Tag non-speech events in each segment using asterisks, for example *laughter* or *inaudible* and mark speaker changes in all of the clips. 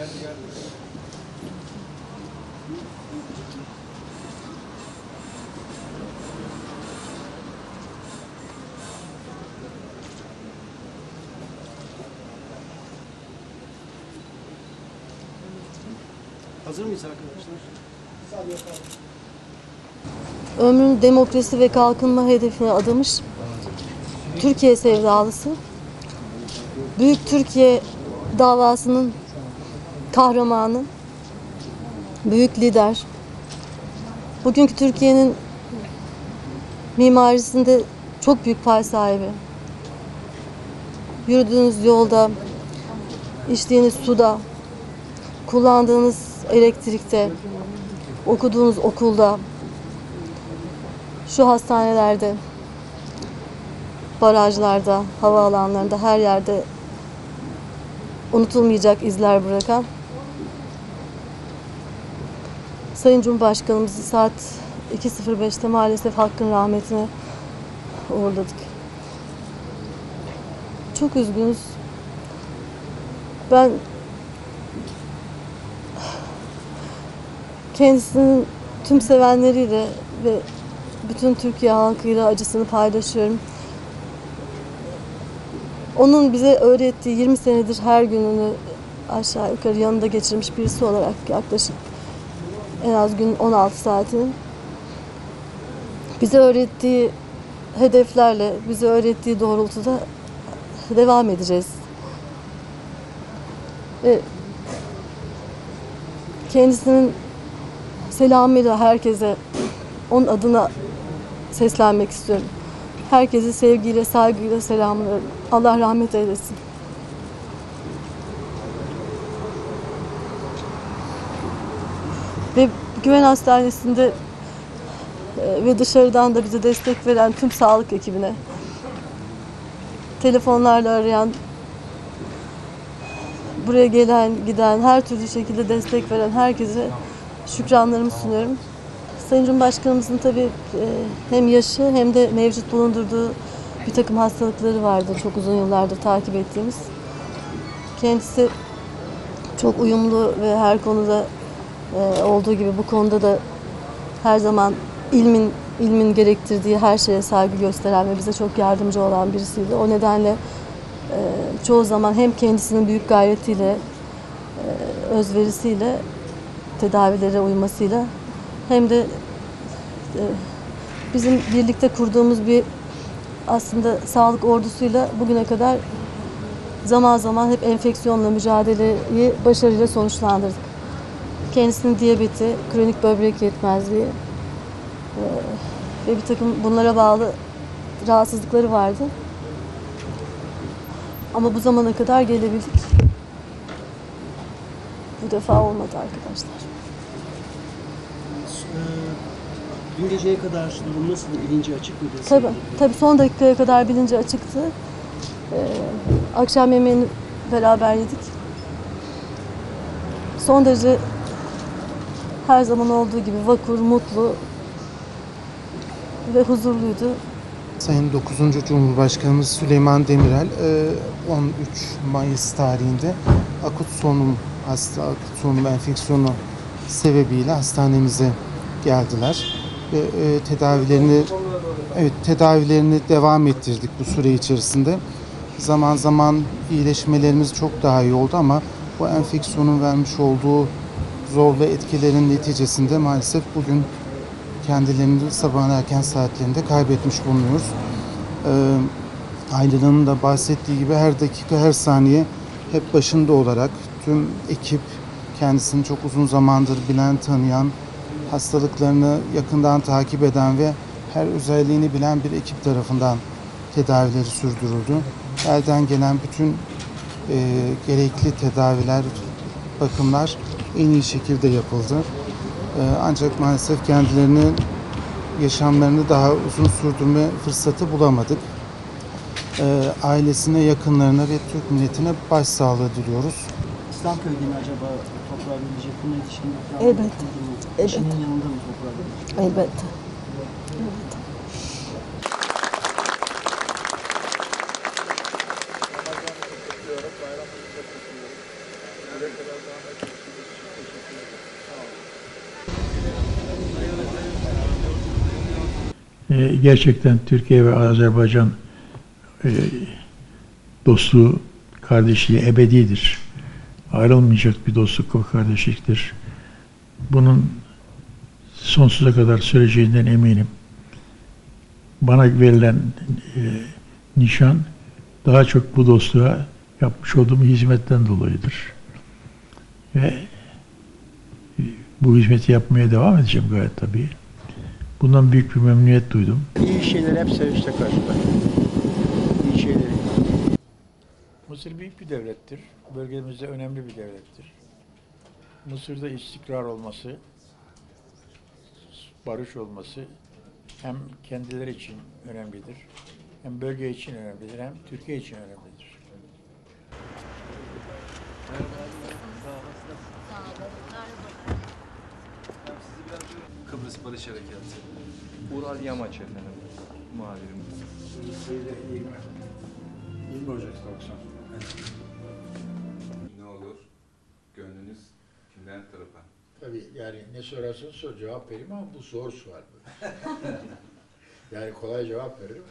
Speaker 1: Hazır mıyız arkadaşlar?
Speaker 2: ömrünü demokrasi ve kalkınma hedefine adamış Türkiye sevdalısı. Büyük Türkiye davasının kahramanı, büyük lider. Bugünkü Türkiye'nin mimarisinde çok büyük pay sahibi. Yürüdüğünüz yolda, içtiğiniz suda, kullandığınız elektrikte, okuduğunuz okulda, şu hastanelerde, barajlarda, havaalanlarında her yerde unutulmayacak izler bırakan Sayın Cumhurbaşkanımızı saat 2.05'te maalesef hakkın rahmetine uğurladık. Çok üzgünüz. Ben kendisinin tüm sevenleriyle ve bütün Türkiye halkıyla acısını paylaşıyorum. Onun bize öğrettiği 20 senedir her gününü aşağı yukarı yanında geçirmiş birisi olarak yaklaşık en az gün 16 saatini bize öğrettiği hedeflerle, bize öğrettiği doğrultuda devam edeceğiz. Ve kendisinin selamıyla herkese onun adına seslenmek istiyorum. Herkesi sevgiyle, saygıyla selamlıyorum. Allah rahmet eylesin. Ve Güven Hastanesi'nde e, ve dışarıdan da bize destek veren tüm sağlık ekibine, telefonlarla arayan, buraya gelen, giden, her türlü şekilde destek veren herkese şükranlarımı sunuyorum. Sayın Cumhurbaşkanımızın tabii e, hem yaşı hem de mevcut bulundurduğu bir takım hastalıkları vardı çok uzun yıllardır takip ettiğimiz. Kendisi çok uyumlu ve her konuda e, olduğu gibi bu konuda da her zaman ilmin ilmin gerektirdiği her şeye saygı gösteren ve bize çok yardımcı olan birisiydi. O nedenle e, çoğu zaman hem kendisinin büyük gayretiyle, e, özverisiyle tedavilere uymasıyla hem de e, bizim birlikte kurduğumuz bir aslında sağlık ordusuyla bugüne kadar zaman zaman hep enfeksiyonla mücadeleyi başarıyla sonuçlandırdık. Kendisinin diyabeti, kronik böbrek yetmezliği e, ve bir takım bunlara bağlı rahatsızlıkları vardı. Ama bu zamana kadar gelebildik. Bu defa olmadı arkadaşlar.
Speaker 1: Ee, dün geceye kadar durum nasıl? Bilinci açık mıydı?
Speaker 2: Tabii, tabii son dakikaya kadar bilinci açıktı. Ee, akşam yemeğini beraber yedik. Son derece her zaman olduğu gibi vakur, mutlu ve huzurluydu.
Speaker 3: Sayın 9. Cumhurbaşkanımız Süleyman Demirel e, 13 Mayıs tarihinde akut solunum hasta akut solunum enfeksiyonu sebebiyle hastanemize geldiler ve e, tedavilerini evet tedavilerini devam ettirdik bu süre içerisinde. Zaman zaman iyileşmelerimiz çok daha iyi oldu ama bu enfeksiyonun vermiş olduğu zorlu etkilerin neticesinde maalesef bugün kendilerini sabahın erken saatlerinde kaybetmiş bulunuyoruz. Ee, Aylin da bahsettiği gibi her dakika, her saniye hep başında olarak tüm ekip kendisini çok uzun zamandır bilen, tanıyan, hastalıklarını yakından takip eden ve her özelliğini bilen bir ekip tarafından tedavileri sürdürüldü. Elden gelen bütün e, gerekli tedaviler, bakımlar en iyi şekilde yapıldı. Ee, Ancak maalesef kendilerini yaşamlarını daha uzun sürdürme fırsatı bulamadık. Ee, Ailesine, yakınlarına ve Türk milletine başsağlığı diliyoruz.
Speaker 1: İslamköy'de mi acaba toprağa
Speaker 2: Elbette.
Speaker 1: yapıldı mı?
Speaker 2: Elbette.
Speaker 1: Eşinin yanında mı toprağa verilecek?
Speaker 2: Elbette.
Speaker 4: Ee, gerçekten Türkiye ve Azerbaycan e, dostluğu, kardeşliği ebedidir. Ayrılmayacak bir dostluk ve kardeşliktir. Bunun sonsuza kadar süreceğinden eminim. Bana verilen e, nişan daha çok bu dostluğa yapmış olduğum hizmetten dolayıdır. Ve e, bu hizmeti yapmaya devam edeceğim gayet tabii. Bundan büyük bir memnuniyet duydum.
Speaker 5: İyi şeyler hep sevinçle karşılar. İyi şeyleri.
Speaker 4: Mısır büyük bir devlettir. Bölgemizde önemli bir devlettir. Mısır'da istikrar olması, barış olması hem kendileri için önemlidir, hem bölge için önemlidir, hem Türkiye için önemlidir.
Speaker 6: Kıbrıs Barış Harekatı. Ural Yamaç efendim. Muhabirim.
Speaker 4: 20 Ocak 90.
Speaker 7: Ne olur gönlünüz kimden tarafa?
Speaker 5: Tabii yani ne sorarsan sor cevap vereyim ama bu zor sual. *laughs* yani kolay cevap veririm.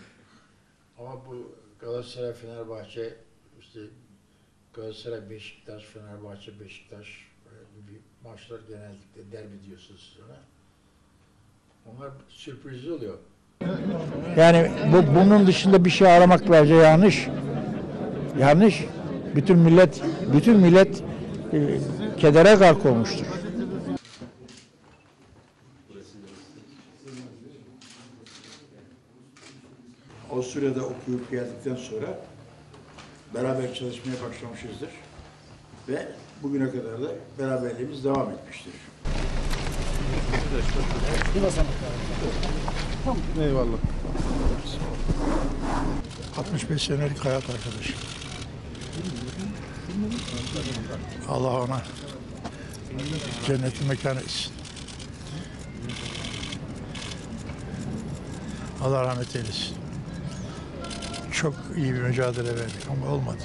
Speaker 5: Ama bu Galatasaray Fenerbahçe işte Galatasaray Beşiktaş Fenerbahçe Beşiktaş bir maçlar genellikle derbi diyorsunuz siz ona. Onlar sürprizli oluyor.
Speaker 8: Yani bu bunun dışında bir şey aramak bence yanlış. Yanlış. Bütün millet bütün millet e, kedere gark olmuştur.
Speaker 5: Avusturya'da okuyup geldikten sonra beraber çalışmaya başlamışızdır. Ve bugüne kadar da beraberliğimiz devam etmiştir. Eyvallah. 65 senelik hayat arkadaşı. Allah ona cennetin mekanı etsin. Allah rahmet eylesin. Çok iyi bir mücadele verdik ama olmadı.